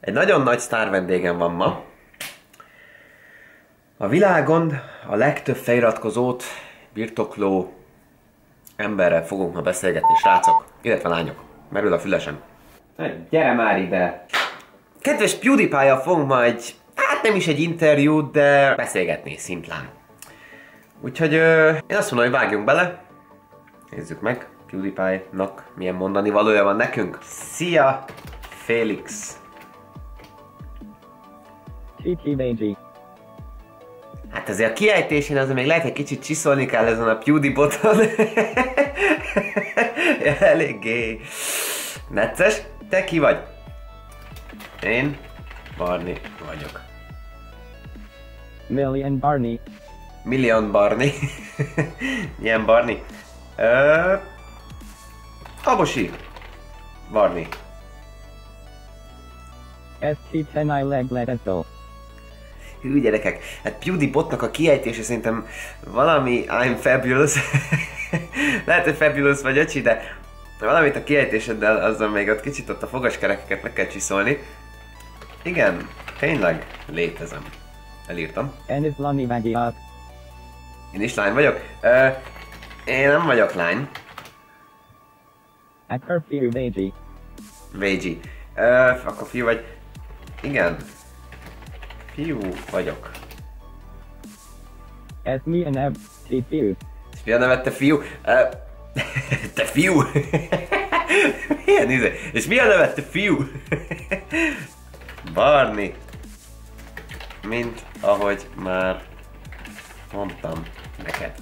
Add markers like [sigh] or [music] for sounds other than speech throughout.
Egy nagyon nagy sztár vendégem van ma. A világon a legtöbb feliratkozót birtokló emberrel fogunk ma beszélgetni, srácok, illetve lányok. Merül a fülesen. Gyere már ide! Kedves pewdiepie fogunk ma egy, hát nem is egy interjút, de beszélgetni szimplán. Úgyhogy ö, én azt mondom, hogy vágjunk bele. Nézzük meg PewDiePie-nak milyen mondani valója van nekünk. Szia, Félix! Kiki Meiji. Hát azért a kiejtésén azért még lehet egy kicsit csiszolni kell ezen a PewDie boton. [laughs] Eléggé necces. Te ki vagy? Én Barni vagyok. Million Barney. Million Barni. [laughs] Milyen Barni? Ö... Tabosi. Barni. ST Tenai Leg Leteso. Hű gyerekek, hát PewDie botnak a kiejtése szerintem valami I'm fabulous. [laughs] Lehet, hogy fabulous vagy öcsi, de valamit a kiejtéseddel azzal még ott kicsit ott a fogaskerekeket meg kell csiszolni. Igen, tényleg létezem. Elírtam. Ennis Lani Vagiak. Én is lány vagyok. Ö, én nem vagyok lány. A curfew Meiji. VG. Ö, akkor fiú vagy. Igen. Fiú vagyok. S me and Eb. T És mi a neved, te fiú? Ö, [laughs] te fiú? [laughs] Milyen izé? És mi a neved, te fiú? [laughs] Barni. Mint ahogy már mondtam neked.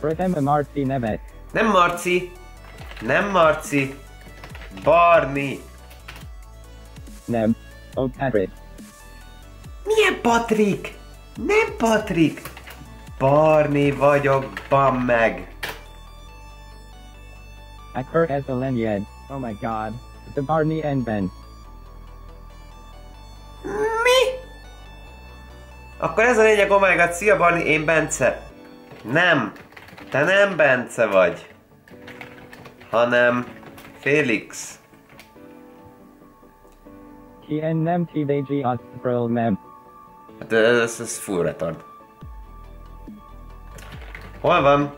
Prathama Marci Nevet. Nem Marci. Nem Marci. Barni. Nem. O Patrick. Milyen Patrik? Nem Patrik. Barni vagyok, ban meg. A Kurt S. Olenyed. Oh my god. The Barney and Ben. Mi? Akkor ez a lényeg, oh my god, szia Barni, én Bence. Nem, te nem Bence vagy. Hanem Félix. Ki en nem Ost Pearl Mem. Hát ez, ez, full retard. Hol van?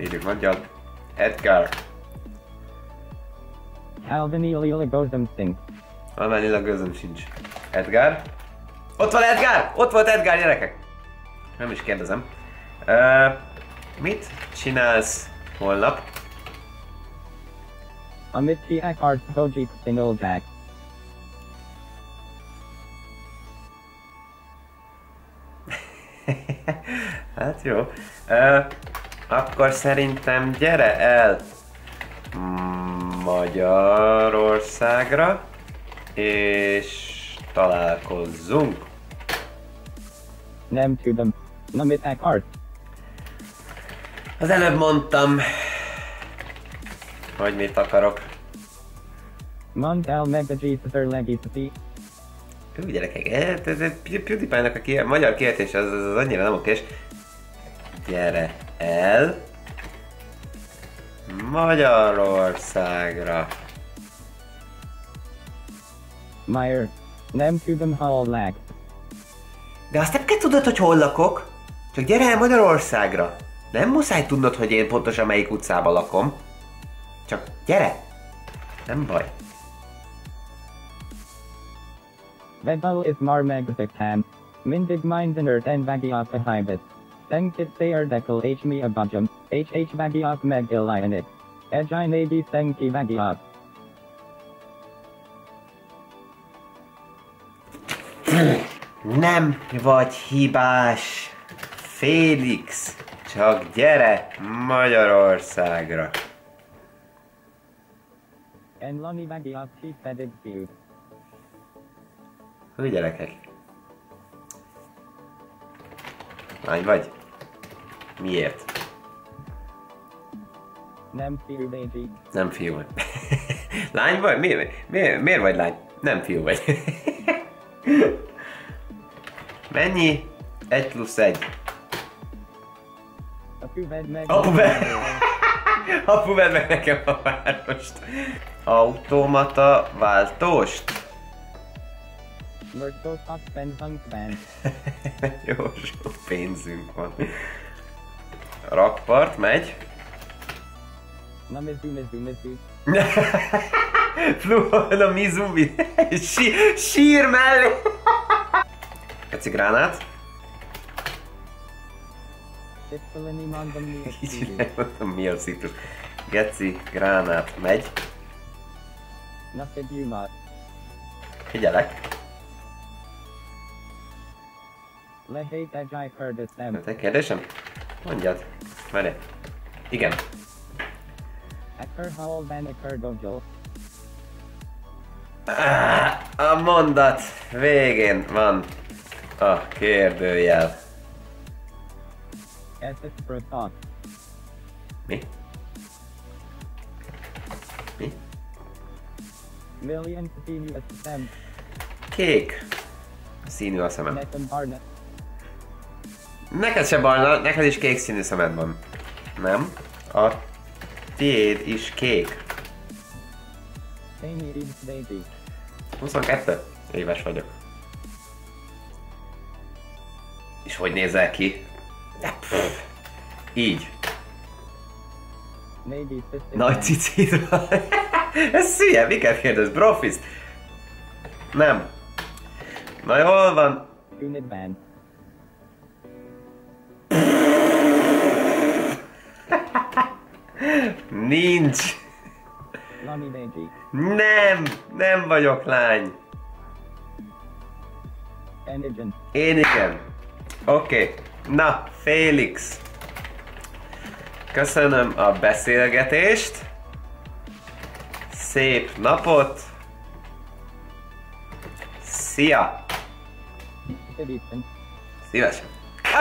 Írjuk magyar. Edgar. Alvin Ilila Gozem Sting. Amennyileg gözöm sincs. Edgar? Ott van Edgar! Ott volt Edgar, gyerekek! Nem is kérdezem. Uh, mit csinálsz holnap? Amit T. Art Single Jack. hát jó. Uh, akkor szerintem gyere el Magyarországra, és találkozzunk. Nem tudom. Namit Art. Az előbb mondtam, hogy mit akarok. Mondd el meg a Jesus Legacy. Hű, gyerekek, ez, ez, ez PewDiePie-nak a, ki, a magyar kiejtés az, az, az annyira nem okés. Gyere el Magyarországra. Meyer. Nem tudom hol lag. De azt nem kell tudod, hogy hol lakok. Csak gyere el Magyarországra. Nem muszáj tudnod, hogy én pontosan melyik utcában lakom. Csak gyere. Nem baj. Vedal is mar megfiktam. Mindig mindenert en vagiak a hibit. Sengkit sayardekel h mi a bajam. H h vagiak meg ilianik. Ejai nadi sengki vagiak. Nem vagy hibás. Félix. Csak gyere Magyarországra. En lani vagiak chi fedig feud. Hű gyerekek. Lány vagy? Miért? Nem feud agi. Nem fiú vagy. [laughs] lány vagy? Mi, mi, miért vagy lány? Nem fiú vagy. [laughs] Mennyi? Egy plusz egy. A füved meg. Apu! [laughs] Apu, vedd meg nekem a várost. Automata váltóst? Virtual Suspend Hunkban. Jó sok pénzünk van. Rakpart megy. Namizu Mizu Mizu. Fluola Mizumi. Sí, sír mellé. [laughs] Eci gránát. Sipsalini Mandam Így nem tudom mi a [laughs] citrus. Geci, gránát, megy. Nafid Yumat. Figyelek. Lehate Ajai Kurdistan. Te kérdésem? Mondjad. Várj. Igen. Van Akar Dojol. Á, A mondat végén van a kérdőjel. Protot. Mi? Mi? Million. Kék. Színű a szemem. Barna. Neked se barna, neked is kék színű szemed van. Nem? A tiéd is kék. Tamy Eves Daisy. 22 éves vagyok. És hogy nézel ki? Pff. Így. Nagy cicid van. Ez szülye, miket kérdez? Brofist? Nem. Na jól van. Unit Band. Nincs. Lani Beji. Nem. Nem vagyok lány. Enigen. Én igen. Oké. Okay. Na, Félix. Köszönöm a beszélgetést. Szép napot. Szia! Szívesen.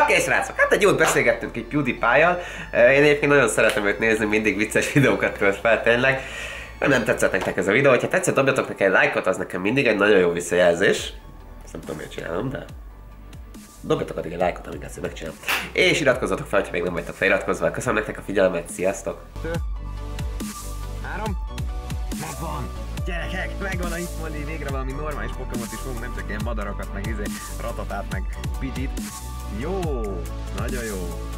Oké, srácok, hát egy jót beszélgettünk egy PewDiePie-jal. Én egyébként nagyon szeretem őt nézni, mindig vicces videókat tölt fel tényleg. Nem tetszett nektek ez a videó, ha tetszett, dobjatok nekem egy lájkot, az nekem mindig egy nagyon jó visszajelzés. Ezt nem tudom, miért csinálom, de dobjatok addig egy lájkot, amíg ezt megcsinálom. És iratkozzatok fel, ha még nem vagytok feliratkozva. Köszönöm nektek a figyelmet, sziasztok! Gyerekek, megvan a Hitmonlee, végre valami normális Pokémon is fogunk, nem csak ilyen madarakat, meg izé, ratatát, meg pidit. Jó, nagyon jó.